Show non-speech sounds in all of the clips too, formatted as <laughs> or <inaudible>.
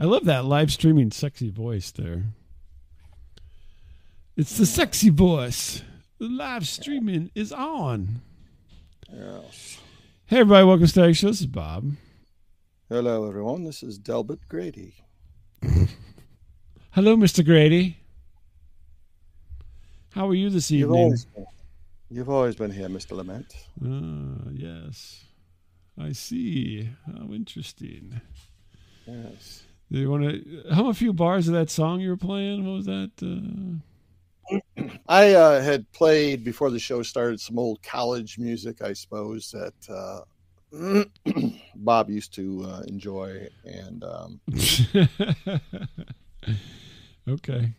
I love that live streaming sexy voice there. It's the sexy voice. The live streaming is on. Yes. Hey everybody, welcome to Static Show. This is Bob. Hello, everyone. This is Delbert Grady. <laughs> Hello, Mr. Grady. How are you this You've evening? always, been, you've always been here, Mr. Lement. Ah, yes. I see. How interesting. Yes. Do you want to hum a few bars of that song you were playing? What was that? Uh, I uh, had played before the show started some old college music, I suppose, that uh, <clears throat> Bob used to uh, enjoy, and um, <laughs> okay.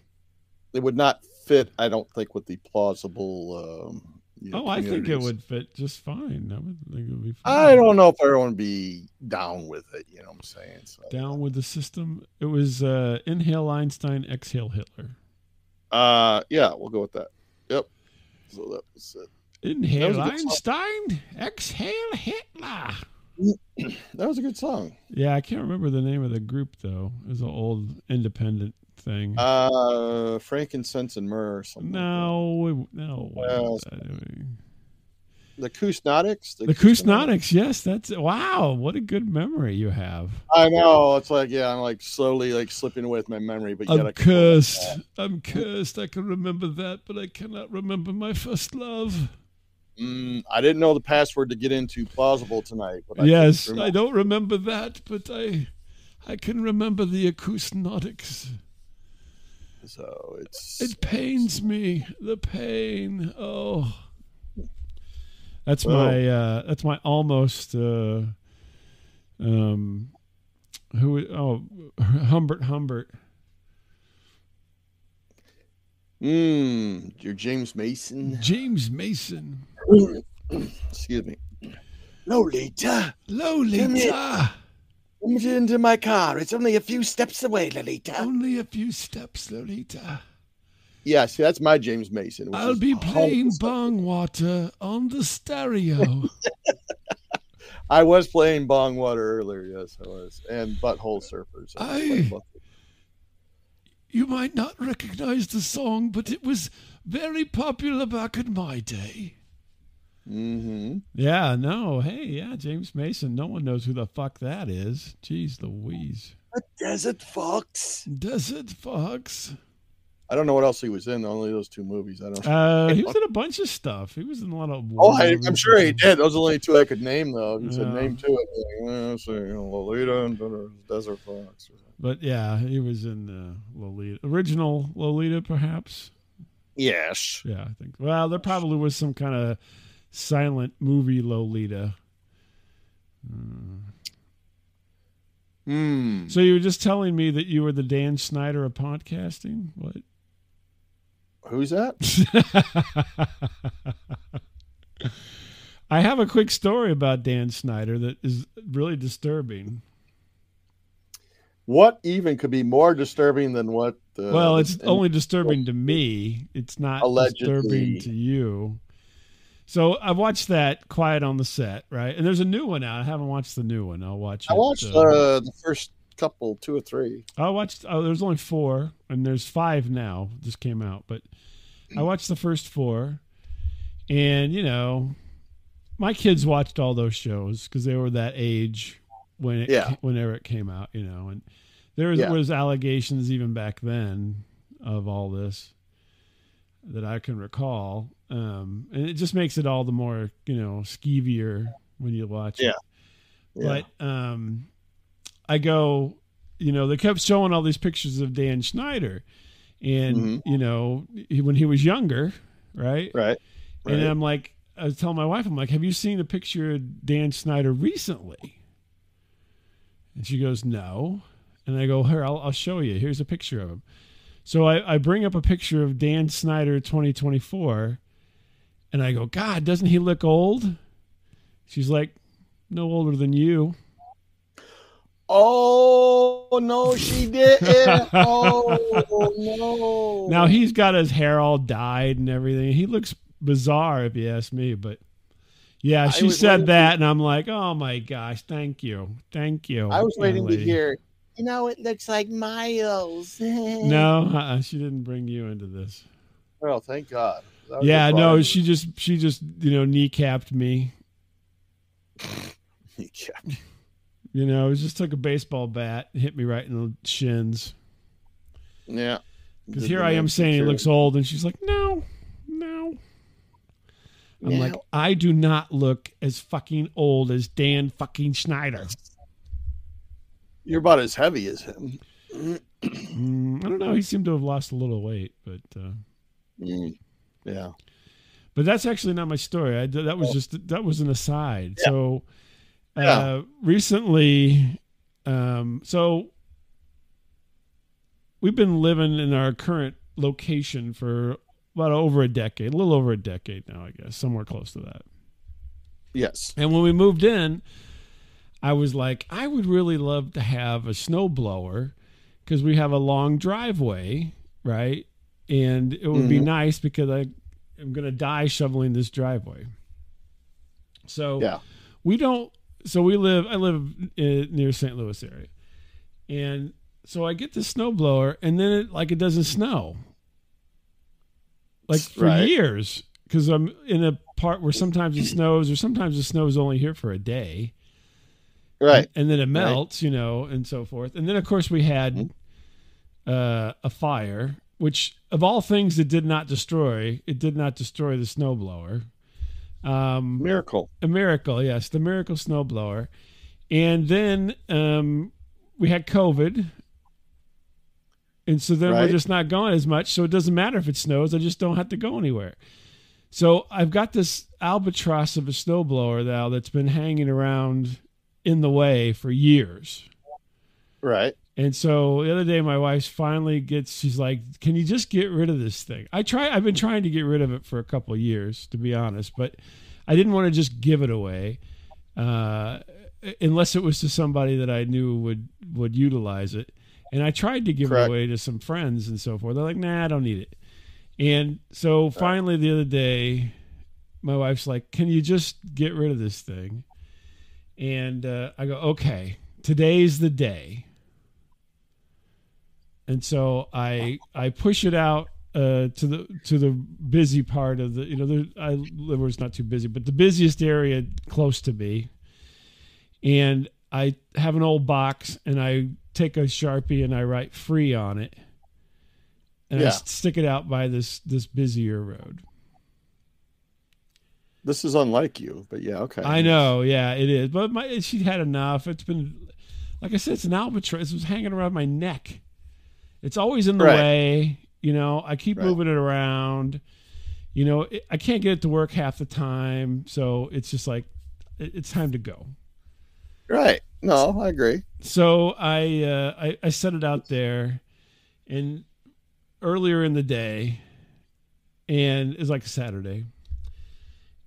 it would not fit, I don't think, with the Plauzzable. Um, Oh, I think it would fit just fine. I would think it would be fine. I don't know if everyone would be down with it. You know what I'm saying? So, Down with the system. It was uh, inhale Einstein, exhale Hitler. uh, yeah, we'll go with that. Yep. So that was it. Inhale song. Einstein, exhale Hitler. <clears throat> That was a good song. Yeah, I can't remember the name of the group though. It was an old independent thing. Uh, frankincense and myrrh or something. like no, no. Well, was that? that. The Kusnotics. The Kusnotics, yes, that's wow. What a good memory you have. I know. It's like yeah, I'm like slowly like slipping away with my memory, but I'm I can remember cursed. I'm cursed. I can remember that, but I cannot remember my first love. Mm, I didn't know the password to get into Plauzzable tonight. But I yes, I don't remember that, but I, I can remember the acousnotics. So it's It pains me. The pain. Oh, that's Well- my. Uh, that's my almost. Uh, um, who? Oh, Humbert. Humbert. Mm, you're James Mason. James Mason. Excuse me. Lolita, Lolita. Come into my car. It's only a few steps away, Lolita. Only a few steps, Lolita. Yeah, see, that's my James Mason. I'll be playing humble- bong water on the stereo. <laughs> I was playing Bongwater earlier. Yes, I was, and Butthole Surfers. I was Aye. playing both. you might not recognize the song, but it was very popular back in my day. Mm-hmm. Yeah, no, hey, yeah, James Mason. No one knows who the fuck that is. Jeez Louise. A desert fox. Desert Fox. I don't know what else he was in. Only those two movies. I don't. Uh, <laughs> he was in a bunch of stuff. He was in a lot of. oh, I, I'm sure he did. Those are the only two I could name, though. If you said Yeah. name two, I'd be like, well, so, you know, Lolita and Desert Fox. But yeah, he was in uh, Lolita. Original Lolita, perhaps. Yes. Yeah, I think. Well, there probably was some kind of silent movie Lolita. Hmm. So you were just telling me that you were the Dan Schneider of podcasting? What? Who's that? <laughs> I have a quick story about Dan Schneider that is really disturbing. What even could be more disturbing than what? Uh, well, it's only disturbing to me. It's not Allegedly. disturbing to you. So I've watched that Quiet on the Set, right? And there's a new one out. I haven't watched the new one. I'll watch it. I watched uh, uh, the first couple, two or three. I watched. Oh, there's only four, and there's five now. Just came out, but I watched the first four, and you know, my kids watched all those shows because they were that age when it Yeah. whenever it came out, you know, and there was, Yeah. was allegations even back then of all this that I can recall, um, and it just makes it all the more you know skeevier when you watch Yeah. it. Yeah. But um, I go, you know, they kept showing all these pictures of Dan Schneider, and Mhm. you know, he, when he was younger, right? right. And right. I'm like, I was telling my wife, I'm like, have you seen a picture of Dan Schneider recently? And she goes, no. And I go, here, I'll, I'll show you. Here's a picture of him. So I, I bring up a picture of Dan Schneider 2024, and I go, God, doesn't he look old? She's like, no older than you. Oh no, she didn't. <laughs> oh no. Now he's got his hair all dyed and everything. He looks bizarre if you ask me, but yeah, she said that, and I'm like, oh my gosh, thank you, thank you. I was waiting to hear. You know, it looks like Miles. <laughs> no, uh-uh, she didn't bring you into this. Well, thank God. Yeah, no, she just she just you know kneecapped me. <laughs> Yeah. You know, it just took a baseball bat, hit me right in the shins. Yeah. Because here I am saying he secure- looks old, and she's like, "No, no." I'm like, I do not look as fucking old as Dan fucking Schneider. You're about as heavy as him. Mm, I don't know. He seemed to have lost a little weight, but uh, Mm. Yeah. but that's actually not my story. I, that was just that was an aside. Yeah. So uh, Yeah. recently, um, so we've been living in our current location for about over a decade, a little over a decade now, I guess, somewhere close to that. Yes. And when we moved in, I was like, I would really love to have a snowblower because we have a long driveway, right? And it would be Mhm. nice because I am going to die shoveling this driveway. So Yeah. we don't. So we live. I live in, near St. Louis area, and so I get the snowblower, and then it like it doesn't snow, like for Right. years, because I'm in a part where sometimes it snows, or sometimes the snow is only here for a day, Right. and then it melts, you know, and so forth. And then of course we had Mhm. uh, a fire, which of all things it did not destroy. It did not destroy the snowblower. Um, Miracle. a miracle, yes, the miracle snowblower. And then um, we had COVID. And so then we're just not going as much. So it doesn't matter if it snows. I just don't have to go anywhere. So I've got this albatross of a snowblower now that's been hanging around in the way for years. Right. And so the other day, my wife finally gets. She's like, "Can you just get rid of this thing?" I try. I've been trying to get rid of it for a couple of years, to be honest, but I didn't want to just give it away, uh, unless it was to somebody that I knew would would utilize it. And I tried to give Correct. it away to some friends and so forth. They're like, "Nah, I don't need it." And so finally, the other day, my wife's like, "Can you just get rid of this thing?" And uh, I go, "Okay, today's the day." and so I I push it out uh, to the to the busy part of the you know there, I live where it's not too busy, but the busiest area close to me, and I have an old box and I take a sharpie and I write free on it, and I Yeah. s- stick it out by this this busier road. This is unlike you, but yeah, okay. I know, yeah, it is, but my she had enough. It's been like I said, it's an albatross. It was hanging around my neck. It's always in the Right. way. You know, I keep Right. moving it around. You know, it, I can't get it to work half the time, so it's just like it, it's time to go. Right. No, I agree. So I, uh, I I set it out there, and earlier in the day, and it's like a Saturday,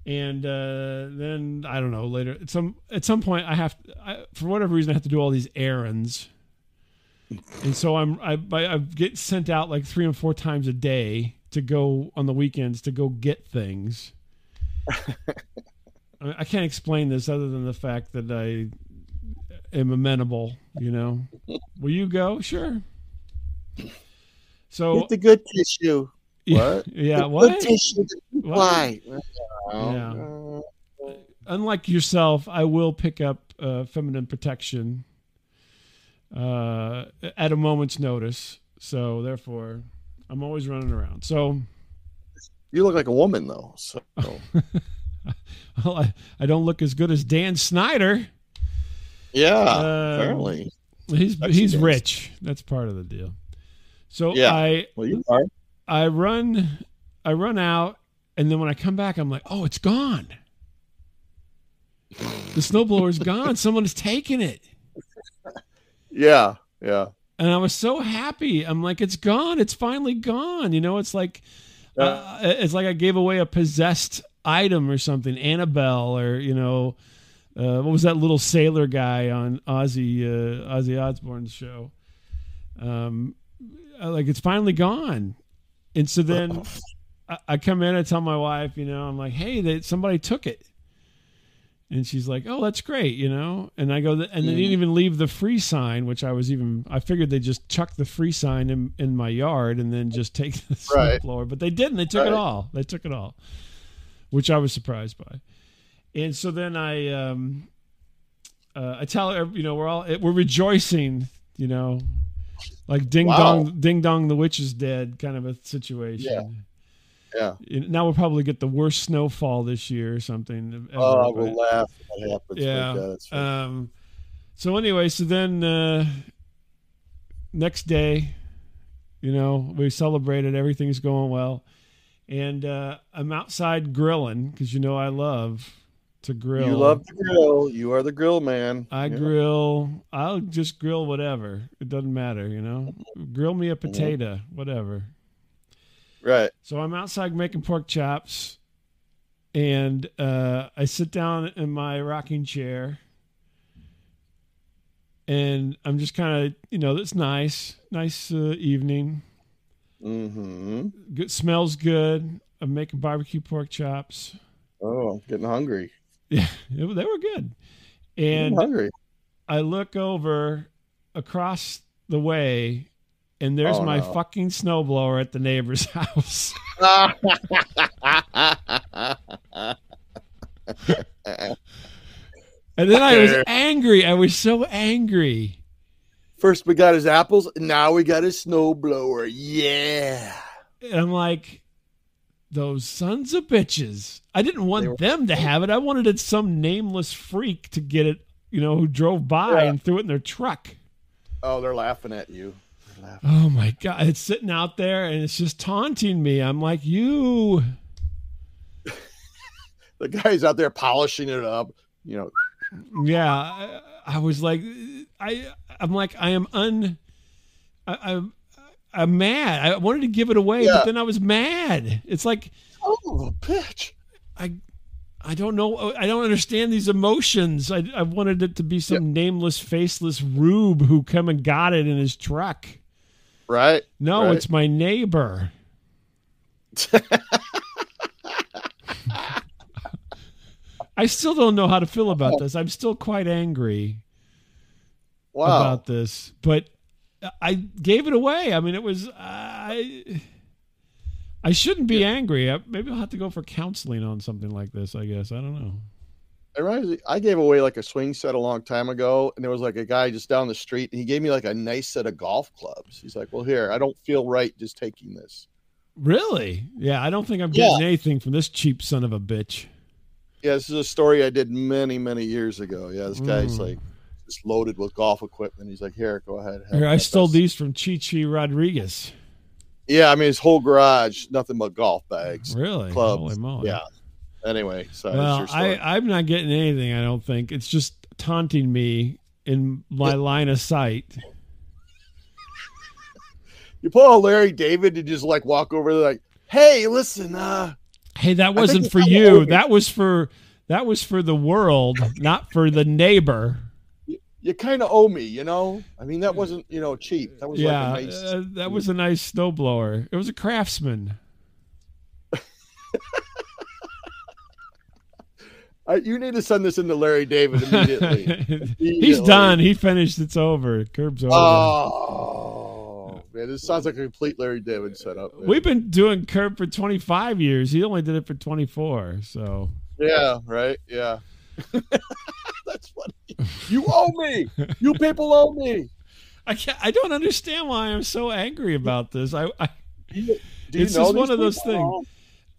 and uh, then I don't know later at some at some point I have I, for whatever reason I have to do all these errands, and so I'm I I I get sent out like three and four times a day to go on the weekends to go get things. I I can't explain this other than the fact that I am amenable, you know. Will you go? Sure. So Get the good tissue. <laughs> What? yeah, what? Good tissue fly. Yeah. Unlike yourself, I will pick up uh, feminine protection uh, at a moment's notice. So therefore, I'm always running around. So You look like a woman though. So <laughs> well, I, I don't look as good as Dan Schneider. yeah, Um, apparently. He's he's rich. That's part of the deal. So Yeah. I Well, you are. I run I run out and then when I come back I'm like, "Oh, it's gone." The snowblower's gone. Someone has taken it. Yeah, yeah. And I was so happy. I'm like, "It's gone. It's finally gone." You know, it's like uh, it's like I gave away a possessed item or something, Annabelle or, you know, uh, what was that little sailor guy on Ozzy uh, Ozzy Osbourne's show? Um, uh, like it's finally gone, and so then <laughs> I, I come in, I tell my wife, you know, I'm like, hey, that somebody took it, And she's like, "Oh, that's great," you know. And I go, and they didn't even leave the free sign, which I was even. I figured they just chuck the free sign in, in my yard and then just take the <laughs> Right. snowblower, but they didn't. They took it all. They took it all, which I was surprised by. And so then I, um, uh, I tell her, you know, we're all we're rejoicing, you know, like ding Wow. dong, ding dong, the witch is dead, kind of a situation. Yeah. And Now we'll probably get the worst snowfall this year or something. ever, Oh, but- will laugh that happens. Yeah. Yeah. Um, so anyway, so then uh, next day, you know, we celebrated. Everything's going well, and uh, I'm outside grilling because you know I love to grill. you love to grill. You are the grill man. I Yeah. grill. I'll just grill whatever. It doesn't matter, you know. Grill me a Mm-hmm. potato, whatever. Right. So I'm outside making pork chops, and uh, I sit down in my rocking chair, and I'm just kind of, you know, it's nice, nice uh, evening. Mm-hmm. Good, smells good. I'm making barbecue pork chops. Oh, I'm getting hungry. <laughs> Yeah, they were good. And hungry. I look over across the way, and there's Oh, my no. fucking snowblower at the neighbor's <laughs> house. <laughs> And then I was angry. I was so angry. First we got his apples, now we got his snowblower. Yeah. And I'm like, those sons of bitches. I didn't want were- them to have it. I wanted it some nameless freak to get it, you know, who drove by Yeah. and threw it in their truck. Oh, they're laughing at you. They're. Oh my God. It's sitting out there and it's just taunting me. I'm like, you. <laughs> The guy's out there polishing it up. You know, Yeah. I, I was like, I, I'm like, I am un, I, I'm, I'm mad. I wanted to give it away, Yeah. but then I was mad. It's like, oh, bitch. I I don't know. I don't understand these emotions. I, I wanted it to be some nameless, faceless rube who come and got it in his truck. Right? No, Right. it's my neighbor. <laughs> I still don't know how to feel about this. I'm still quite angry Wow. about this, but I gave it away. I mean, it was I. I shouldn't be angry. I, maybe I'll have to go for counseling on something like this. I guess I don't know. It reminds me- I gave away like a swing set a long time ago, and there was like a guy just down the street, and he gave me like a nice set of golf clubs. He's like, "Well, here, I don't feel right just taking this." Really? Yeah, I don't think I'm Yeah. getting anything from this cheap son of a bitch. Yeah, this is a story I did many, many years ago. Yeah, this guy's Mm. like just loaded with golf equipment. He's like, "Here, go ahead." Here, I stole this." these from Chi Chi Rodriguez. Yeah, I mean his whole garage, nothing but golf bags. Really? clubs. Yeah. Anyway, so Well. I, I'm not getting anything, I don't think. It's just taunting me in my line of sight. you pull a Larry David to just like walk over there, like, "Hey, listen, uh, Hey, that wasn't for you. That was for that was for the world, not for the neighbor. you kind of owe me, you know. I mean, that wasn't you know cheap. That was Yeah, like a nice. uh, that was a nice snowblower. It was a craftsman. <laughs> I, you need to send this into Larry David immediately. <laughs> He's done. He finished. It's over. Curb's over. Oh man, this sounds like a complete Larry David setup. man. We've been doing Curb for 25 years. He only did it for 24. So yeah, right, yeah. <laughs> That's funny. You owe me. You people owe me. I can't, I don't understand why I'm so angry about this. I, I Do you It's know just one of those people?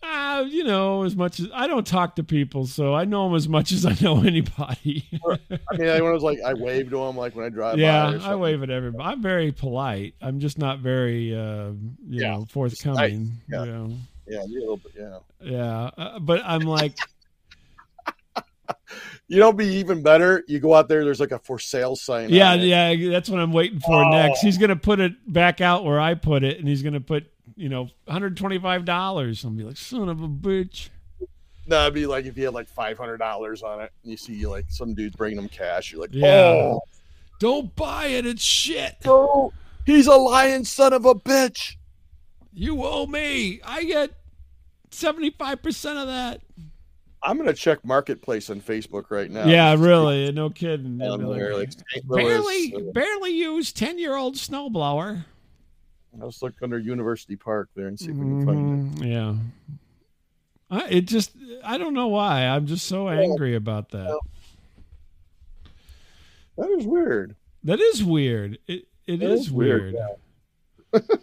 Ah, you know, as much as I don't talk to people, so I know them as much as I know <laughs> anybody. I mean, I was like, I waved to him like when I drive by. yeah, I wave at everybody. I'm very polite. I'm just not very, uh, you Yeah, know, forthcoming. yeah. You know, Yeah, a little bit. Yeah. yeah. Uh, but I'm like, <laughs> You know, be even better. You go out there. There's like a for sale sign. yeah, yeah. That's what I'm waiting for Oh. next. He's gonna put it back out where I put it, and he's gonna put, you know, 125 dollars. I'll be like, son of a bitch. No, it'd be like if you had like five hundred dollars on it, and you see like some dudes bringing them cash. You're like, Yeah. oh, Don't buy it. It's shit. no, he's a lying son of a bitch. You owe me. I get 75% of that. I'm gonna check Marketplace on Facebook right now. yeah, really, no kidding. They'll Down be like, there, like St. Louis, barely, barely used ten year old snowblower. Let's look under University Park there and see if we can find it. Mhm, Yeah. I, it just, I don't know why. I'm just so angry about that. That is weird. That is weird. It it That is, is weird, weird. <laughs>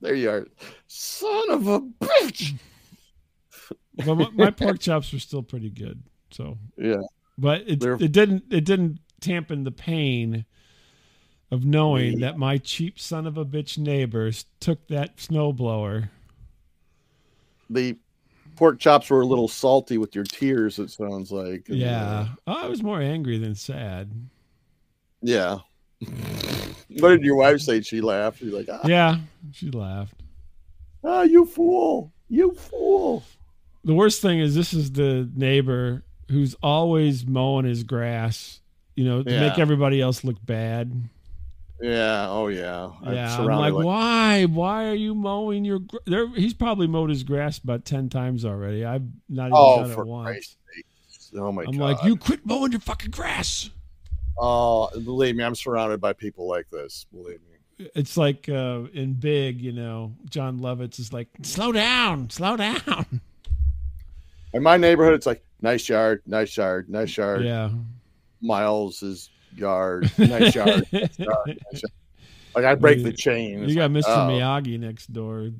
There you are, son of a bitch. But my, my pork chops were still pretty good. So, <laughs> Yeah, but it They're- it didn't it didn't tampen the pain of knowing that my cheap son of a bitch neighbors took that snowblower. the pork chops were a little salty with your tears. It sounds like. And, uh, Yeah, oh, I was more angry than sad. yeah. <laughs> what did your wife say? She laughed. She's like, ah, Yeah, she laughed. ah, you fool, you fool. The worst thing is this is the neighbor who's always mowing his grass, you know, to make everybody else look bad. Yeah. Oh yeah. yeah, I'm surrounded like, by- why? Why are you mowing your? Gr-? There, he's probably mowed his grass about ten times already. I've not even Oh, done for it once. Christ's sake. Oh my god. I'm god. like, you quit mowing your fucking grass. Oh, believe me, I'm surrounded by people like this. Believe me. It's like uh, in Big, you know, Jon Lovitz is like, slow down, slow down. In my neighborhood, it's like nice yard, nice yard, nice yard. Yeah, Miles' yard, nice yard. <laughs> nice yard. Like I break the chain. You got like, Mr. oh. Miyagi next door.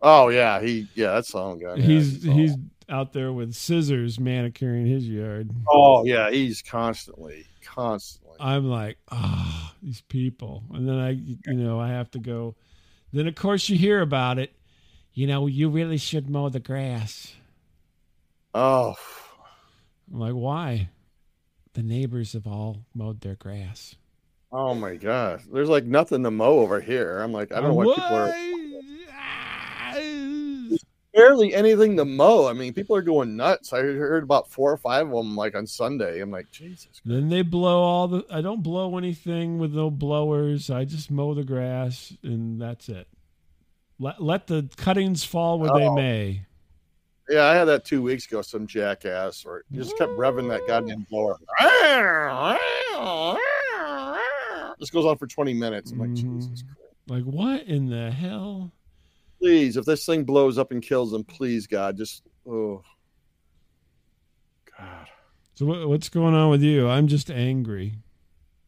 Oh yeah, he yeah, that's all guy. Yeah, he's he's out there with scissors manicuring his yard. oh yeah, he's constantly, constantly. I'm like, ah, these people. And then I, you know, I have to go. Then, of course, you hear about it. You know, you really should mow the grass. Oh, I'm like, why? The neighbors have all mowed their grass. oh my gosh. there's like nothing to mow over here. I'm like, I don't know why people are Ah, barely anything to mow. I mean, people are going nuts. I heard about four or five of them like on Sunday. I'm like, Jesus. Then they blow all the. I don't blow anything with no blowers. I just mow the grass, and that's it. Let let the cuttings fall where they Oh. may. Yeah, I had that two weeks ago. Some jackass or just kept revving that goddamn blower. This goes on for 20 minutes. I'm like, Mhm. Jesus Christ. Like, what in the hell? Please, if this thing blows up and kills them, please, God, just oh God. So what, what's going on with you? I'm just angry.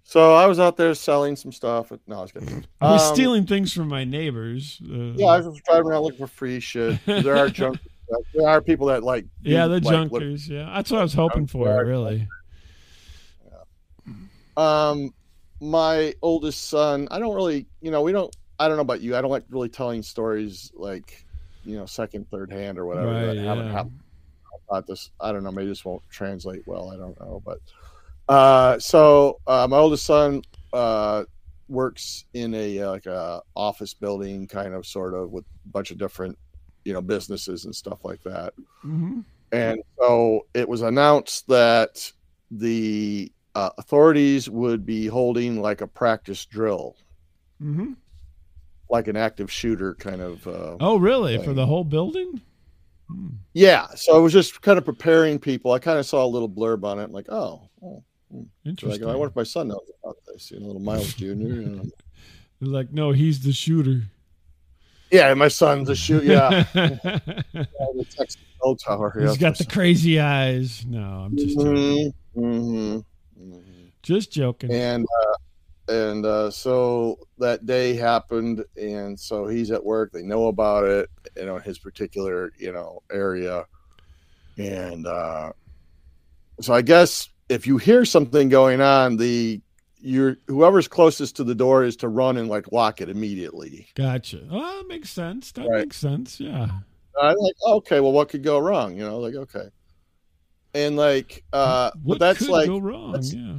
So I was out there selling some stuff. No, I was kidding. I was Um, stealing things from my neighbors. Uh, Yeah, I was driving around looking for free shit. There are junk. <laughs> There are people that like. yeah, the like, look- junkers. yeah, that's what I was hoping for. Junkyard. Really. um my oldest son i don't really you know we don't i don't know about you i don't like really telling stories like you know second third hand or whatever Right. that haven't Yeah. happened about this i don't know maybe this won't translate well i don't know but uh so uh my oldest son uh works in a uh, like a office building kind of sort of with a bunch of different you know businesses and stuff like that hmm and so it was announced that the uh, authorities would be holding like a practice drill, hmm like an active shooter kind of. Uh, Oh, really? For the whole building? Hmm. Yeah. So I was just kind of preparing people. I kind of saw a little blurb on it. Like, oh, oh. So I Interesting. go, I wonder if my son knows about this. You know, little Miles Jr. You know. <laughs> They're like, no, he's the shooter. Yeah, my son's a shoot. Yeah, <laughs> the Texas bell tower. He's yeah, got the crazy eyes. No, I'm just some- joking. Mhm, mhm. Just joking. and uh, and uh, so that day happened, and so he's at work. They know about it, you know, his particular you know area, and uh, so I guess if you hear something going on, the you're whoever's closest to the door is to run and like lock it immediately. Gotcha. Oh, that makes sense. That Right. makes sense. Yeah. I'm like, okay, well, what could go wrong? You know, like okay, and like, uh, what but that's could like go wrong? that's- yeah.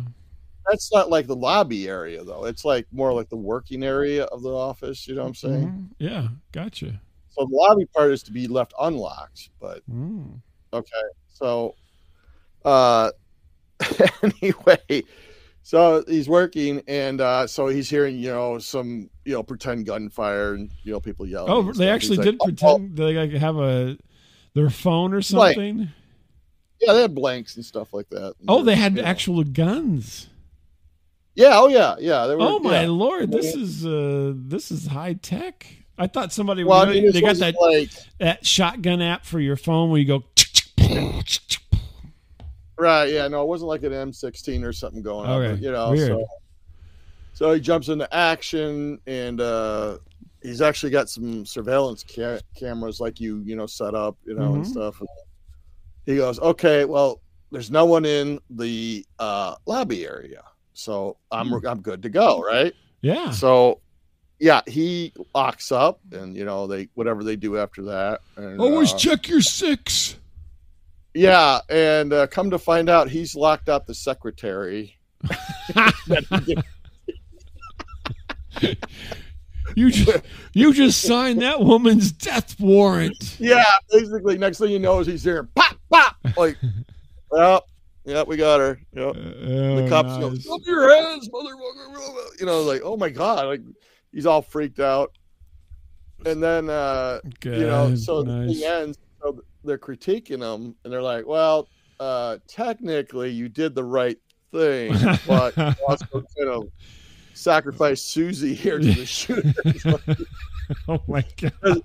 that's not like the lobby area though. It's like more like the working area of the office. You know what I'm saying? Mhm. Yeah. Gotcha. So the lobby part is to be left unlocked, but Mm. okay. So uh <laughs> anyway, so he's working and uh so he's hearing, you know, some, you know, pretend gunfire and you know, people yelling. Oh, they actually He's did like, "Oh, pretend they like have a their phone or something. Yeah, they had blanks and stuff like that. Oh, they had Yeah. actual guns. Yeah. Oh, yeah. Yeah. They were, Oh my yeah. lord, this is uh this is high tech. I thought somebody Well, I mean, they got that like that shotgun app for your phone where you go. <laughs> <laughs> right. Yeah. No, it wasn't like an M16 or something going on. Okay, but, You know. weird. So, so he jumps into action, and uh, he's actually got some surveillance ca- cameras, like you, you know, set up, you know, and Mhm. stuff. He goes, "Okay, well, there's no one in the uh, lobby area, so I'm Hmm. I'm good to go, right?" Yeah. So, yeah, he locks up, and you know they whatever they do after that. And, Always uh, check your six. Yeah, and uh, come to find out, he's locked up the secretary. <laughs> You just you just signed that woman's death warrant. yeah, basically, next thing you know is he's here, pop pop, like, well, yeah, we got her. Yep. the The cops go, "Stop your hands, motherfucker!" You know, like, oh my god, like he's all freaked out. And then, uh, you know, so the nice. thing ends. So they're critiquing them and they're like, "Well, uh, technically, you did the right thing, but you <laughs> also of sacrificed Susie here to the <laughs> shooter." <laughs> oh my god.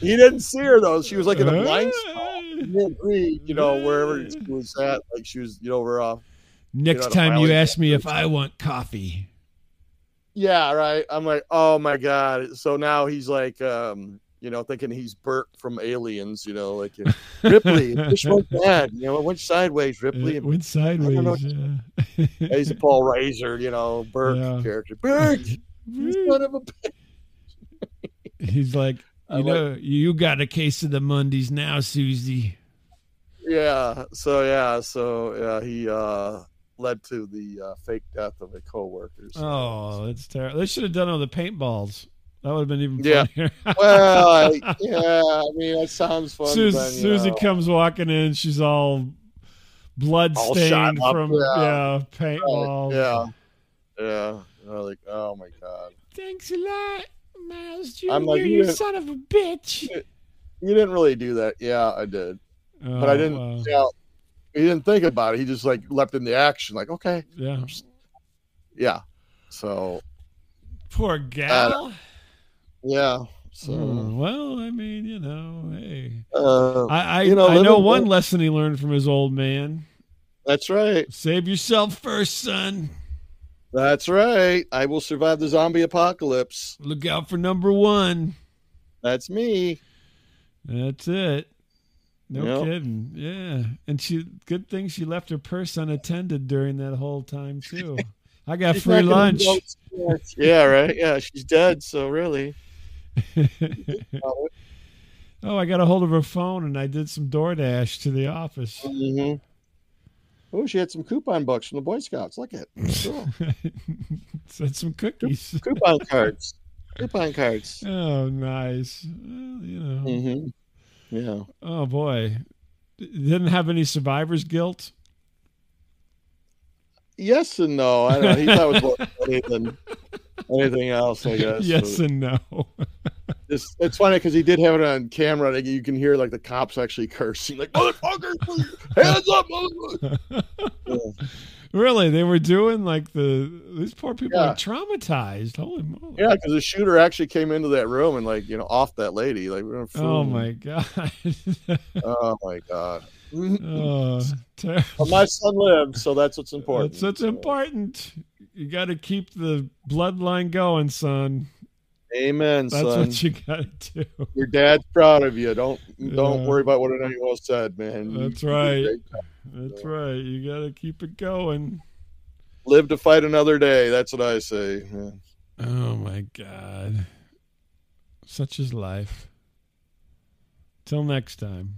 he didn't see her though; she was like in a blind spot. You know, wherever she was at, like she was, you know, we're off. Next know, time you ask me if I want coffee. Yeah, right. I'm like, oh my god. So now he's like, um, you know, thinking he's Bert from Aliens. You know, like <laughs> Ripley. This went bad. You know, it went sideways. Ripley. It went don't know. sideways. Yeah. He's a Paul Reiser. You know, Bert Yeah. character. Bert, <laughs> you son of a. bitch. He's like, <laughs> you like- know, you got a case of the Mondays now, Susie. Yeah. So yeah. So yeah. He uh led to the uh, fake death of a coworker. So- Oh, that's terrible. They should have done all the paintballs. That would have been even funnier. Yeah. <laughs> well, I, yeah. I mean, that sounds fun. Susie, but Susie know. comes walking in. She's all blood All stained from yeah. yeah, paintballs. Yeah. Yeah. I'm like, oh my god. Thanks a lot, Miles Jr. I'm like, you you son of a bitch. You didn't really do that. Yeah, I did. Oh, but I Oh, didn't. wow. Yeah, he didn't think about it. He just like leapt in the action. Like, okay, Yeah. yeah. So Poor uh, gal. Yeah. So Hmm, well, I mean, you know, hey. uh, I I, You know, I know one lesson he learned from his old man. that's right. Save yourself first, son. That's right. I will survive the zombie apocalypse. Look out for number one. That's me. That's it. No Yep. kidding. Yeah. And she good thing she left her purse unattended during that whole time too. <laughs> I got She's free lunch. yeah, right. Yeah, she's dead. So really, <laughs> oh, I got a hold of her phone and I did some DoorDash to the office. hmm oh, she had some coupon bucks from the Boy Scouts. Look at cool. <laughs> Said some cookies. coupon cards. Coupon cards. <laughs> Oh, nice. Well, you know. hmm Yeah. Oh boy. Didn't have any survivor's guilt. Yes and no. I don't know. He thought it was more funny than anything else. I guess. <laughs> yes So and no. <laughs> it's, it's funny because he did have it on camera. Like, you can hear like the cops actually cursing, like "motherfucker, hands up, motherfucker!" <laughs> really, they were doing like the these poor people Yeah. are traumatized. Holy moly. Yeah, because the shooter actually came into that room and like you know off that lady. Like, we're gonna Oh my god. oh my god. oh, ter- But my son lived, so that's what's important. That's what's So, important. You got to keep the bloodline going, son. Amen, son. That's son. what you got to do. Your dad's proud of you. Don't don't worry about what anyone else said, man. That's you right. That's right. You got to keep it going. Live to fight another day. That's what I say. Yeah. Oh my god. Such is life. Till next time.